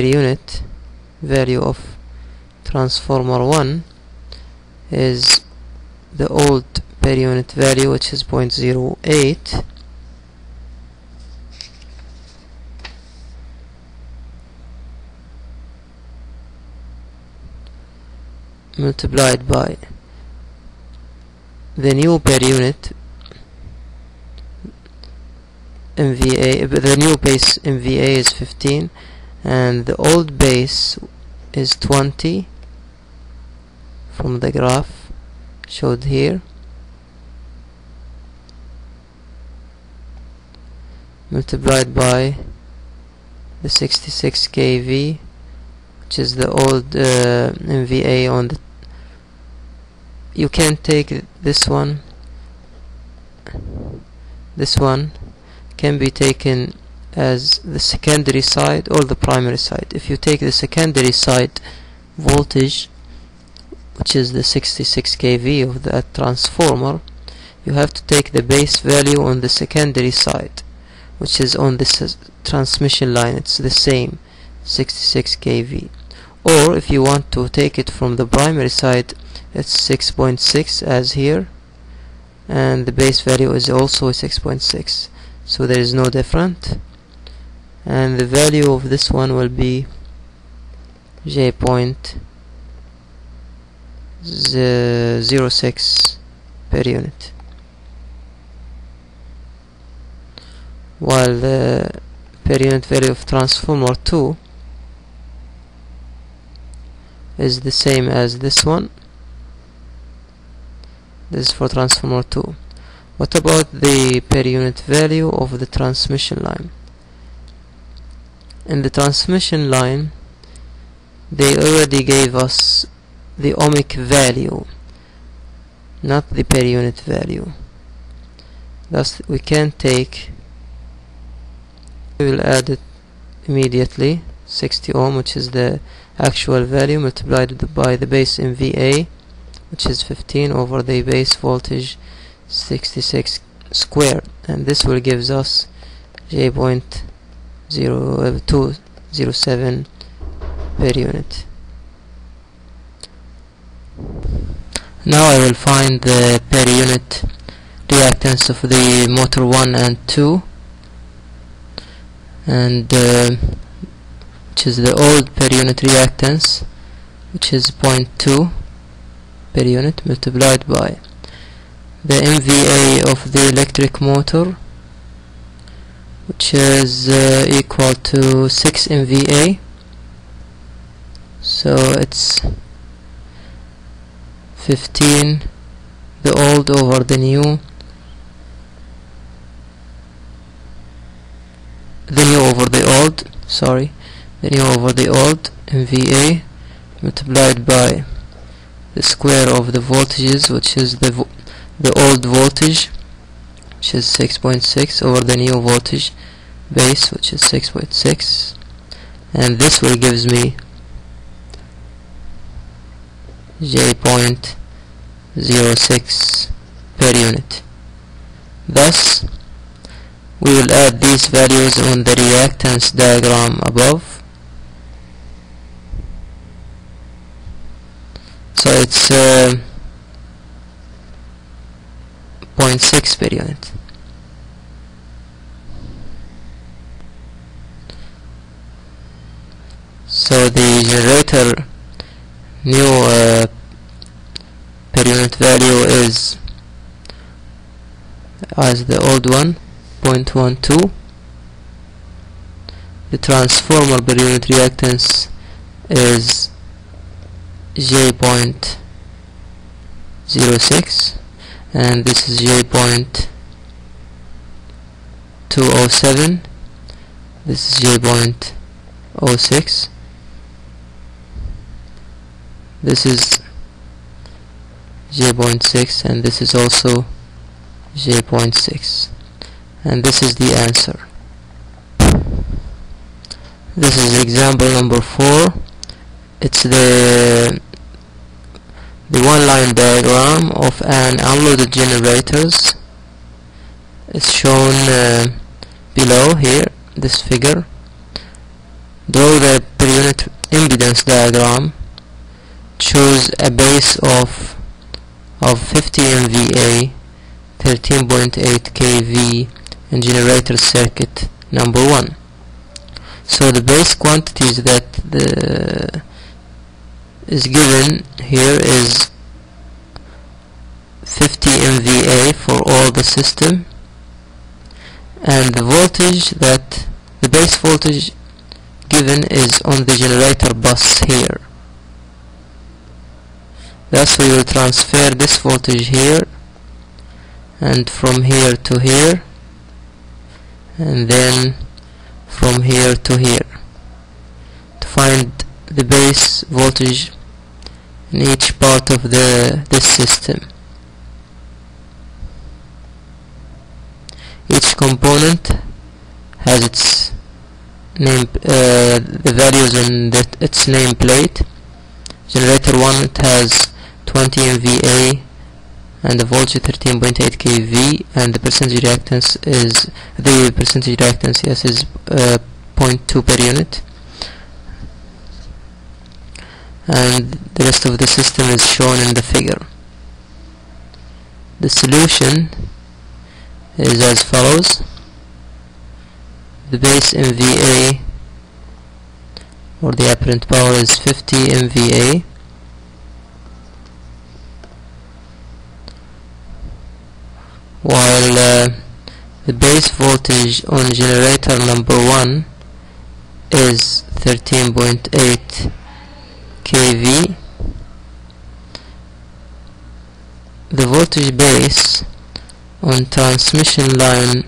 per unit value of transformer 1 is the old per unit value which is 0.08 multiplied by the new per unit MVA the new base MVA is 15 and the old base is 20 from the graph showed here. Multiplied by the 66 kV which is the old uh, MVA on the you can take this one. This one can be taken as the secondary side or the primary side. If you take the secondary side voltage which is the 66 kV of that transformer you have to take the base value on the secondary side which is on this transmission line. It's the same 66 kV. Or if you want to take it from the primary side it's 6.6 as here and the base value is also 6.6 so there is no different and the value of this one will be j point zero six per unit. While the per unit value of transformer 2 is the same as this one. This is for transformer 2 what about the per unit value of the transmission line in the transmission line they already gave us the ohmic value not the per unit value. Thus we can take we will add it immediately 60 ohm which is the actual value multiplied by the base MVA which is 15 over the base voltage 66 square and this will gives us j point zero two zero seven per unit. Now I will find the per unit reactance of the motor 1 and 2 and uh, which is the old per unit reactance which is 0.2 per unit multiplied by the MVA of the electric motor which is uh, equal to 6 MVA so it's 15 the old over the new. The new over the old sorry. The new over the old MVA multiplied by the square of the voltages which is the the old voltage which is 6.6 over the new voltage base which is 6.6 and this will gives me j point zero six per unit. Thus we will add these values on the reactance diagram above. So it's uh, 0.6 per unit so the generator new uh, per unit value is as the old one 0.12 the transformer per unit reactance is j point zero six and this is j point two oh seven. This is j point oh six this is j.6 and this is also j.6 and this is the answer. This is example number 4 it's the the one line diagram of an unloaded generators. It's shown uh, below here this figure. Draw the per unit impedance diagram choose a base of of 50 MVA 13.8 kV in generator circuit number 1 so the base quantities that the is given here is 50 MVA for all the system and the voltage that the base voltage given is on the generator bus here thus we will transfer this voltage here and from here to here and then from here to here. To find the base voltage in each part of the this system. Each component has its name uh, the values in the, its nameplate. Generator 1 it has 20 MVA and the voltage 13.8 kV and the percentage reactance is the percentage reactance yes is uh, 0.2 per unit. And the rest of the system is shown in the figure. The solution is as follows. The base MVA or the apparent power is 50 MVA while uh, the base voltage on generator number 1 is 13.8 kV the voltage base on transmission line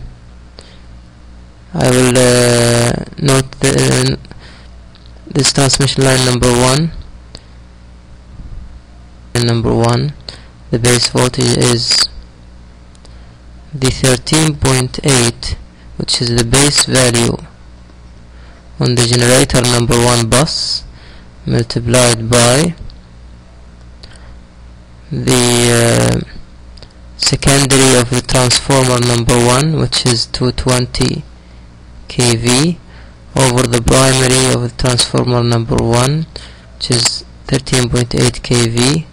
I will uh, note the, uh, this transmission line number 1 and number 1 the base voltage is the 13.8 which is the base value on the generator number 1 bus multiplied by the uh, secondary of the transformer number 1 which is 220 kV over the primary of the transformer number 1 which is 13.8 kV.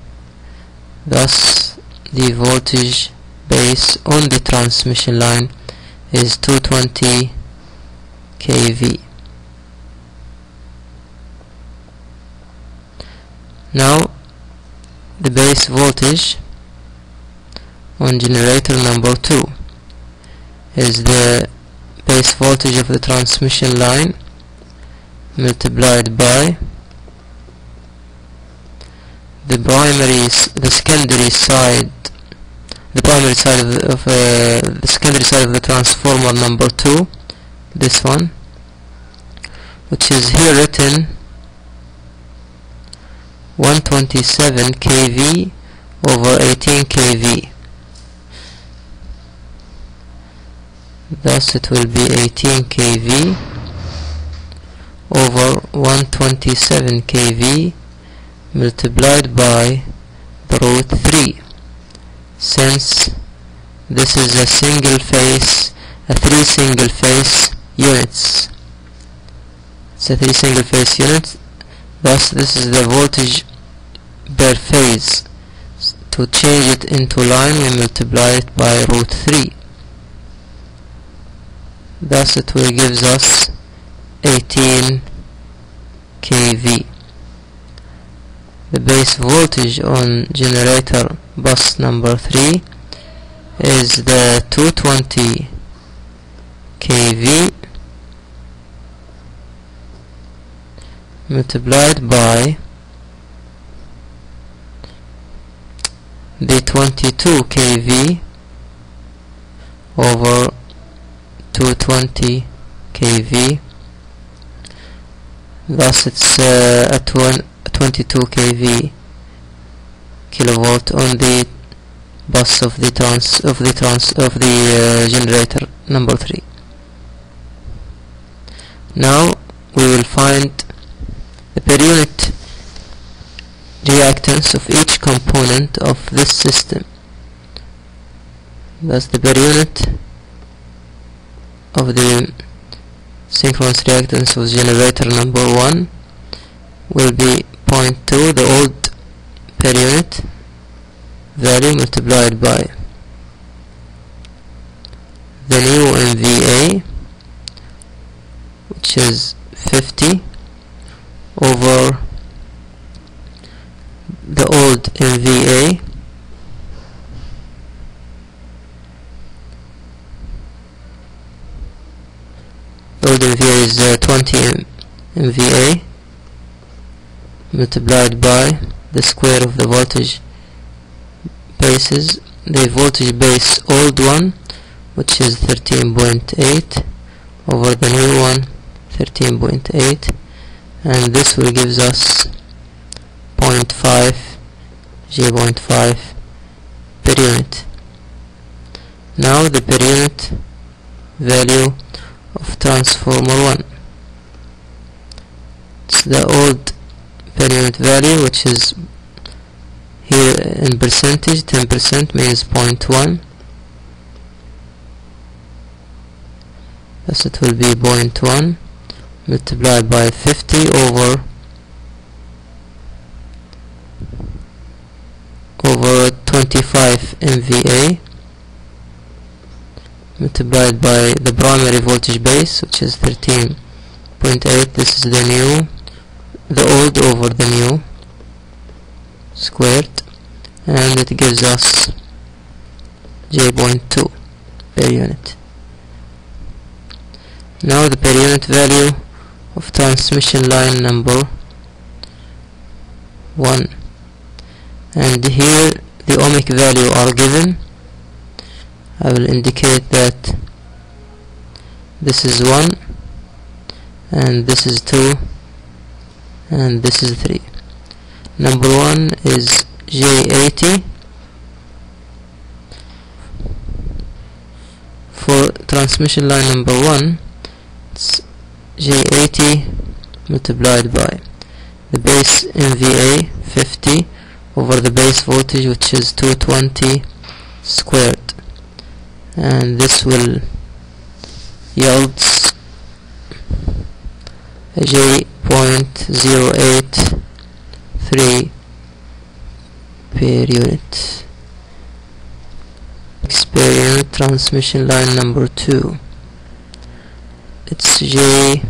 Thus the voltage base on the transmission line is 220 kV. Now the base voltage on generator number 2 is the base voltage of the transmission line multiplied by the primary the secondary side the primary side of, the, of uh, the secondary side of the transformer number 2 this one which is here written 127 kV over 18 kV thus it will be 18 kV over 127 kV multiplied by the root 3 since this is a single phase a three single phase units. It's a three single phase units thus this is the voltage per phase. To change it into line we multiply it by root 3 thus it will gives us 18 kV. The base voltage on generator bus number 3 is the 220 kV multiplied by the 22 kV over 220 kV thus it's uh, a 22 kV kilovolt on the bus of the trans of the trans of the uh, generator number 3 now we will find the per unit reactance of each component of this system. That's the per unit of the synchronous reactance of generator number 1 will be 0.2 the old per unit value multiplied by the new MVA which is 50 over the old MVA old MVA is uh, 20 M MVA multiplied by the square of the voltage bases the voltage base old one which is 13.8 over the new one 13.8 and this will gives us 0.5 J.5 per unit. Now the per unit value of transformer 1 it's the old per value which is here in percentage 10% means 0.1 thus it will be 0.1 multiplied by 50 over over 25 MVA multiplied by the primary voltage base which is 13.8 this is the new the old over the new squared and it gives us J.2 per unit. Now the per unit value of transmission line number 1 and here the ohmic value are given. I will indicate that this is 1 and this is 2 and this is 3 number 1 is J80 for transmission line number 1 it's J80 multiplied by the base MVA 50 over the base voltage which is 220 squared. And this will yields a J.083 per unit experience transmission line number 2 it's J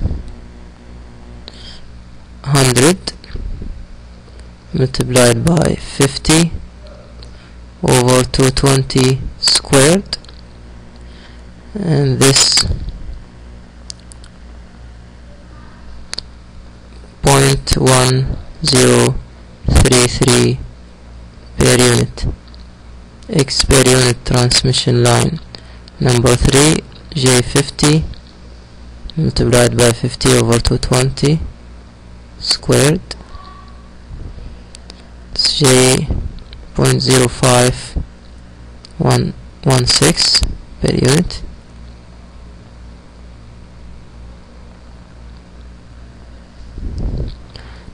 100 multiplied by 50 over 220 squared. And this one zero three three per unit x per unit transmission line. Number 3 J50 multiplied by 50 over 220 squared. It's J point zero five one one six per unit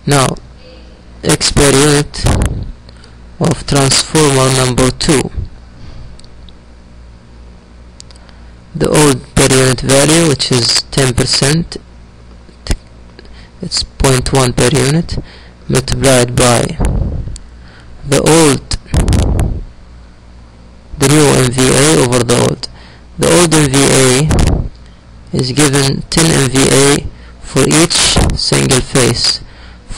now x per unit of transformer number 2 the old per unit value which is 10% it's 0.1 per unit multiplied by the old the new MVA over the old. The old MVA is given 10 MVA for each single phase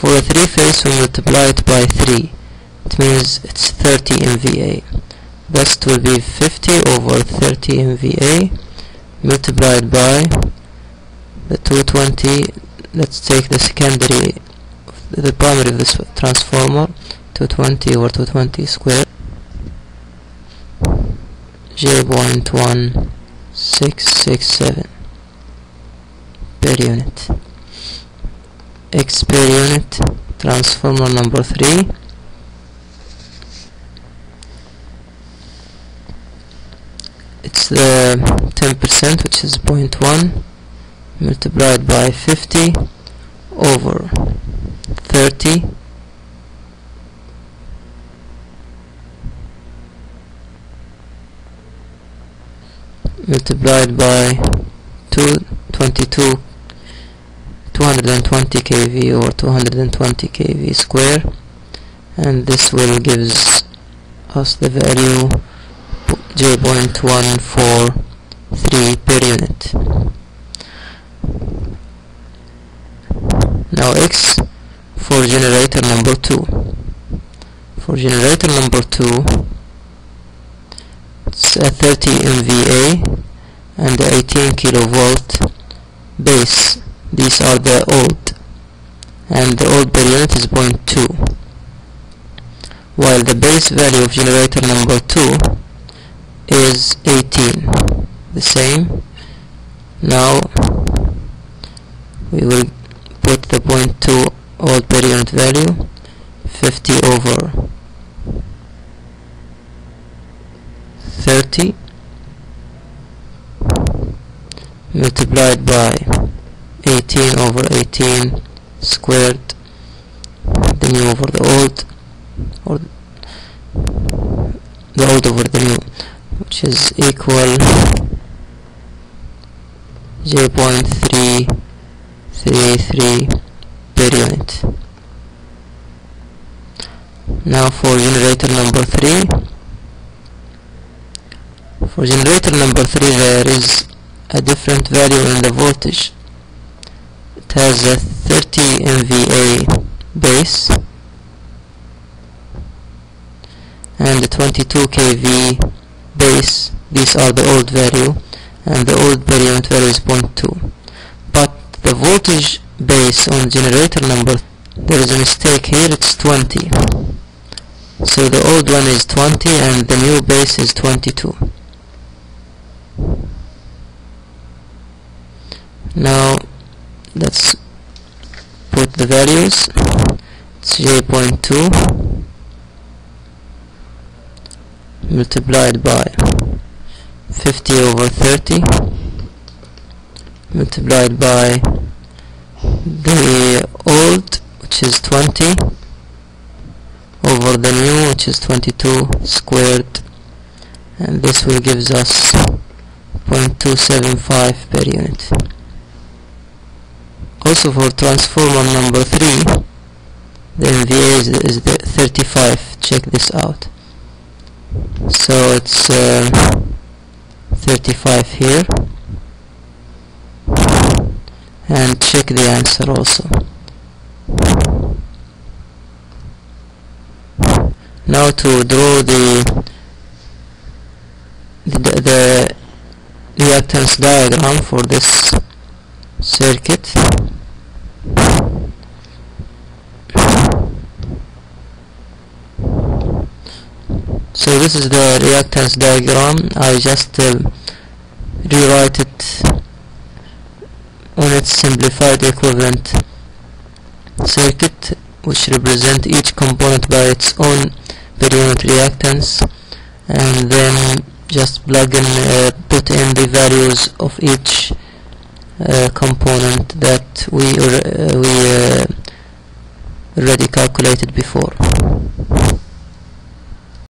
for a three phase we multiply it by 3 it means it's 30 MVA it will be 50 over 30 MVA multiplied by the 220 let's take the secondary the primary of this transformer 220 over 220 squared. J.1667 per unit X per unit transformer number 3 it's the 10% which is 0.1 multiplied by 50 over 30 multiplied by 222 220 kV or 220 kV square. And this will gives us the value j.143 per unit. Now x for generator number 2 for generator number 2 it's a 30 MVA and 18 kilovolt base these are the old. And the old per unit is 0.2 while the base value of generator number 2 is 18 the same. Now we will put the 0.2 old per unit value 50 over 30 multiplied by 18 over 18 squared the new over the old or the old over the new which is equal j.333 per unit. Now for generator number 3 for generator number 3 there is a different value in the voltage has a 30 MVA base and the 22 kV base. These are the old value and the old unit value is 0.2 but the voltage base on generator number there is a mistake here it's 20 so the old one is 20 and the new base is 22 now let's put the values it's j.2 multiplied by 50 over 30 multiplied by the old which is 20 over the new which is 22 squared. And this will gives us 0.275 per unit also for transformer number 3 the MVA is, is the 35 check this out. So it's uh, 35 here. And check the answer also. Now to draw the the, the reactance diagram for this circuit so this is the reactance diagram. I just uh, rewrite it on its simplified equivalent circuit which represent each component by its own per unit reactance and then just plug in uh, put in the values of each uh, component that we uh, we uh, already calculated before